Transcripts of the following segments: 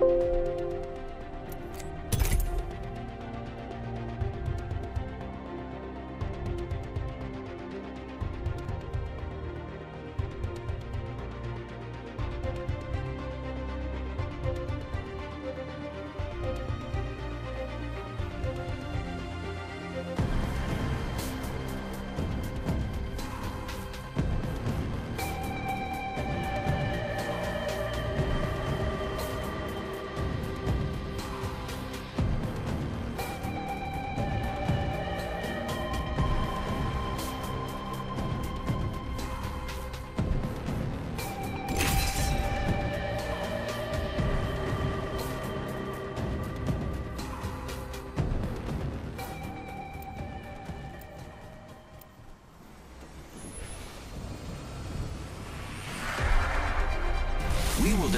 We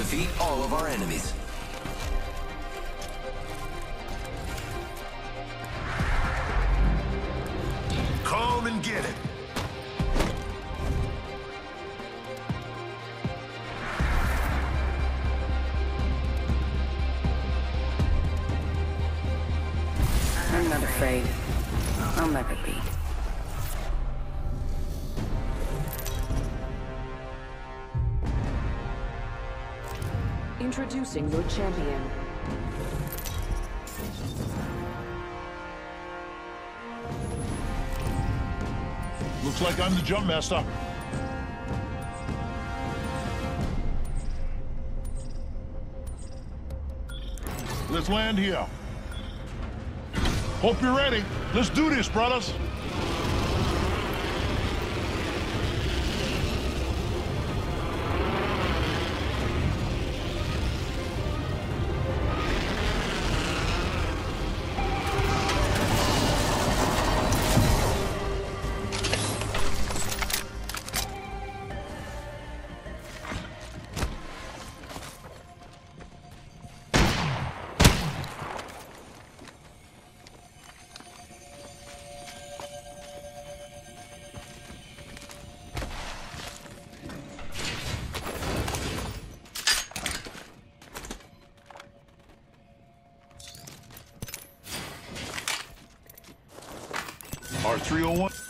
defeat all of our enemies. Come and get it. Introducing your champion. Looks like I'm the jump master. Let's land here. Hope you're ready. Let's do this, brothers.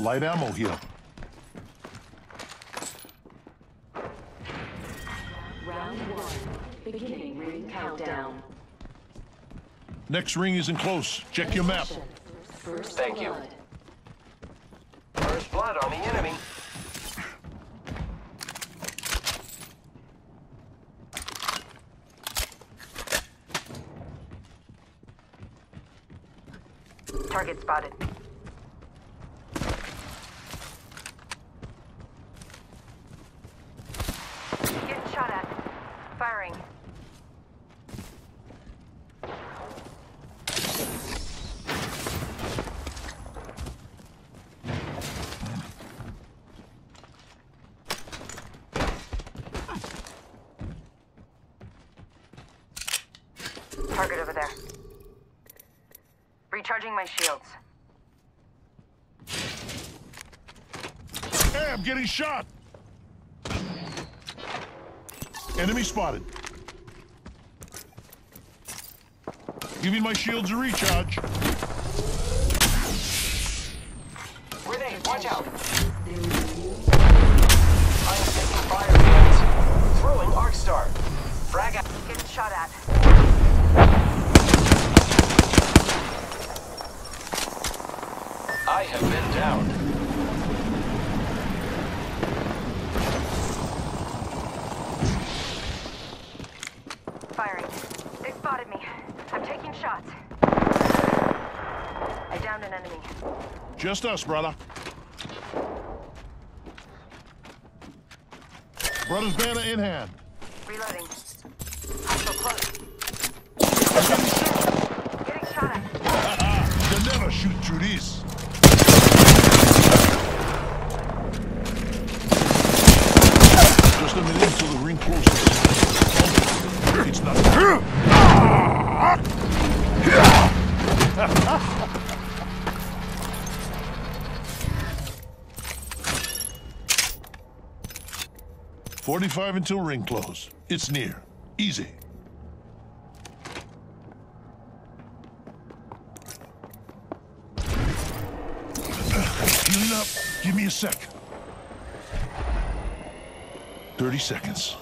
Light ammo here. Round one. Beginning ring countdown. Next ring isn't close. Check your map. First Thank you. First blood on the enemy. Target spotted. Getting shot at. Firing. Target over there. Recharging my shields. Hey, I'm getting shot. Enemy spotted. Giving my shields a recharge. Grenade, watch out. I am taking fire hands. Throwing Arc Star. Frag out. Getting shot at. I have been downed. Firing. They spotted me. I'm taking shots. I downed an enemy. Just us, brother. Brother's banner in hand. Reloading. Hostile close. Getting shot at. Haha, You'll never shoot through this. Just a minute until the ring closes. It's not. Forty-five until ring close. It's near. Easy. Give me a sec. 30 seconds.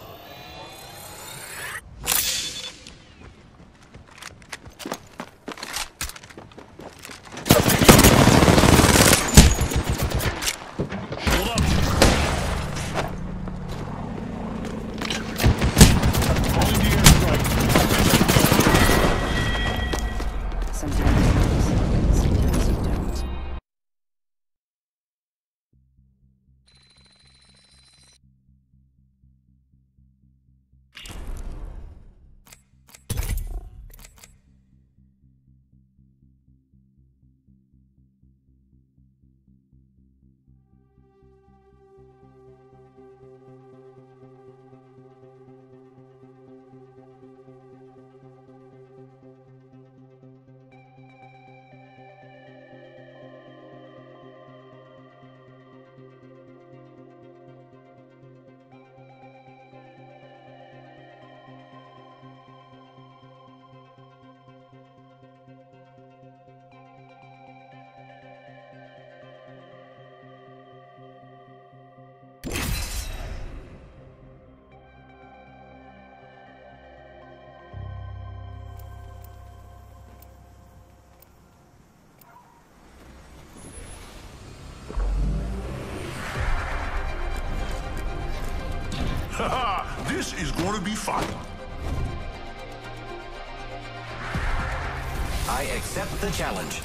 this is going to be fun. I accept the challenge.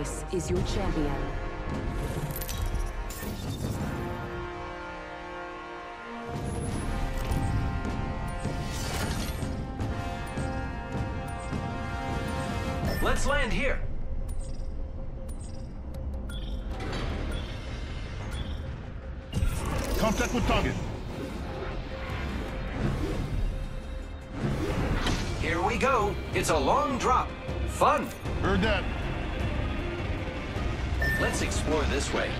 This is your champion. Let's land here. Contact with target. Here we go. It's a long drop. Fun. Heard that. Let's explore this way.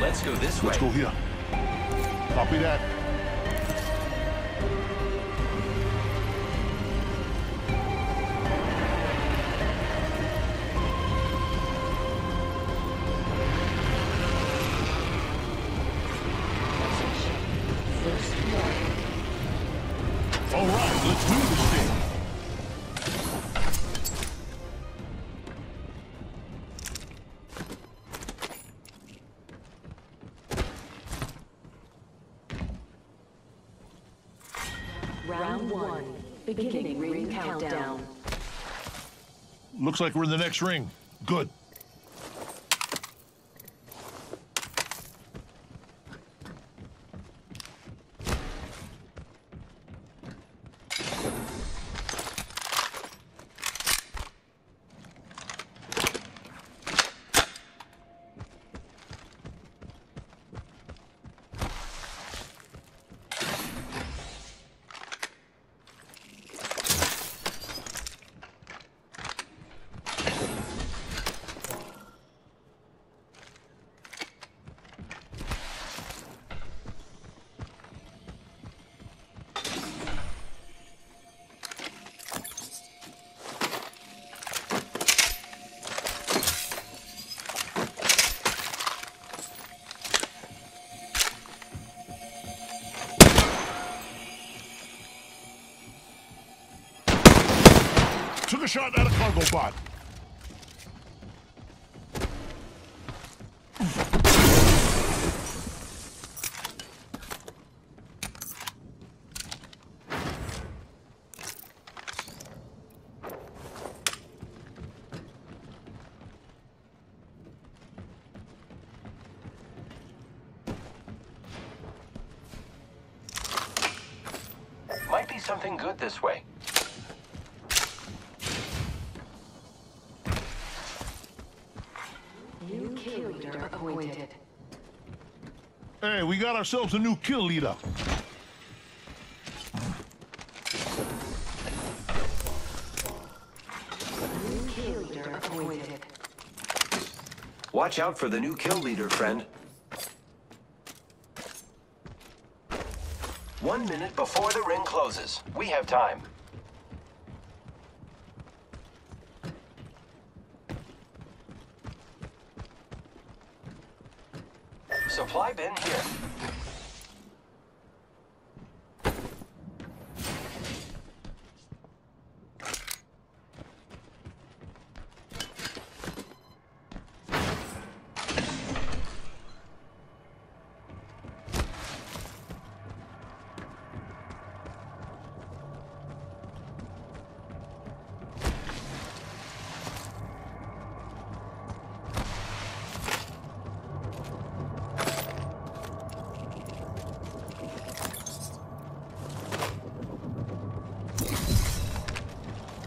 Let's go this way. Let's go here. Copy that. Round one. Beginning ring countdown. Looks like we're in the next ring. Good. Shot at a cargo bot. Kill leader appointed. Hey, we got ourselves a new kill leader. New kill leader appointed. Watch out for the new kill leader, friend. One minute before the ring closes. We have time. Supply bin here.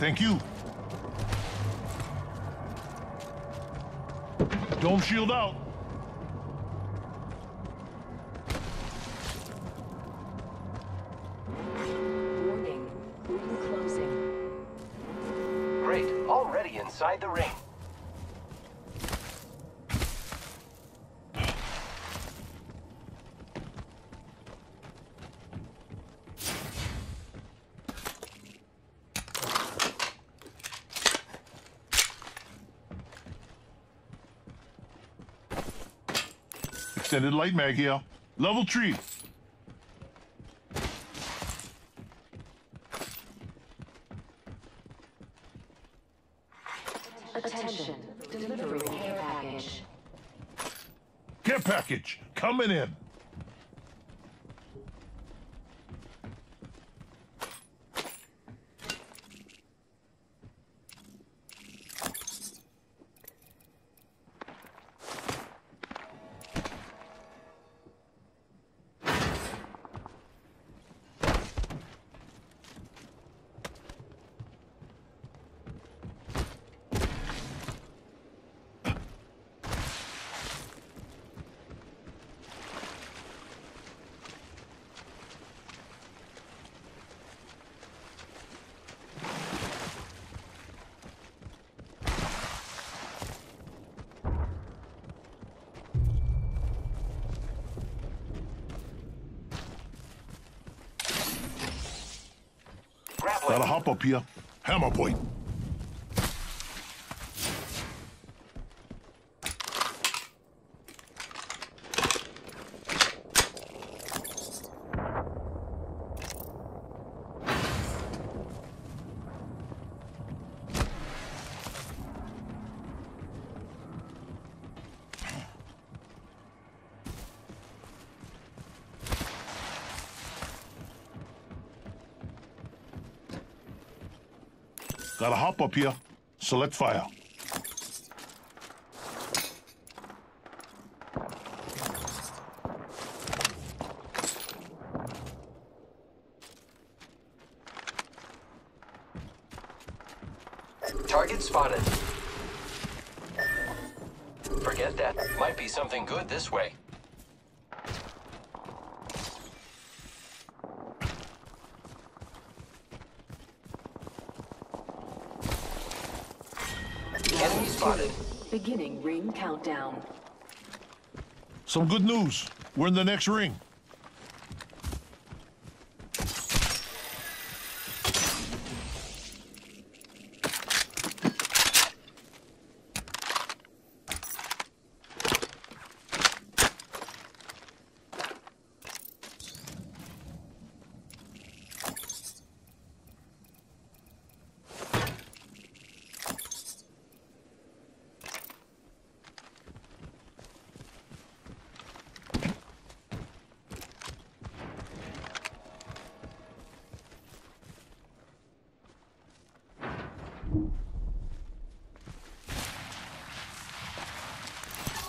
Thank you. Dome shield out. Extended light mag here. Level three. Attention. Delivering care package. Care package coming in. Gotta hop up here. Hammer point. Gotta hop up here. Select fire. Target spotted. Forget that. Might be something good this way. Enemy spotted. Beginning ring countdown. Some good news. We're in the next ring.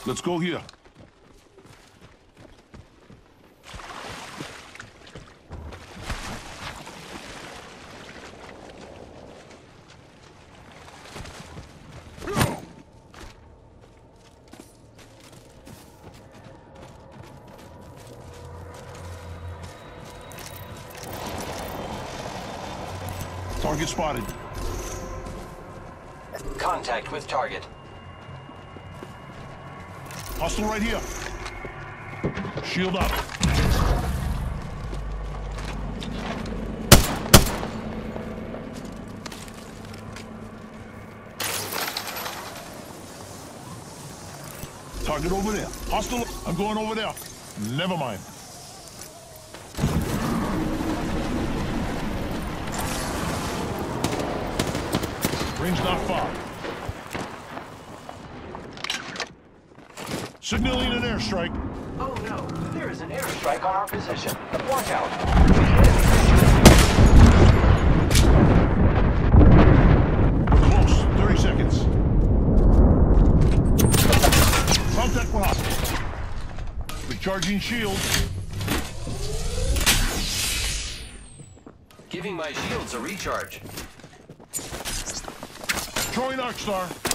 Let's go here. Target spotted. Contact with target. Hostile right here. Shield up. Target over there. Hostile. I'm going over there. Never mind. Range not far. Signaling an airstrike. Oh no, there is an airstrike on our position. Watch out. Close. 30 seconds. Contact with hostile. Recharging shield. Giving my shields a recharge. Throwing Arcstar.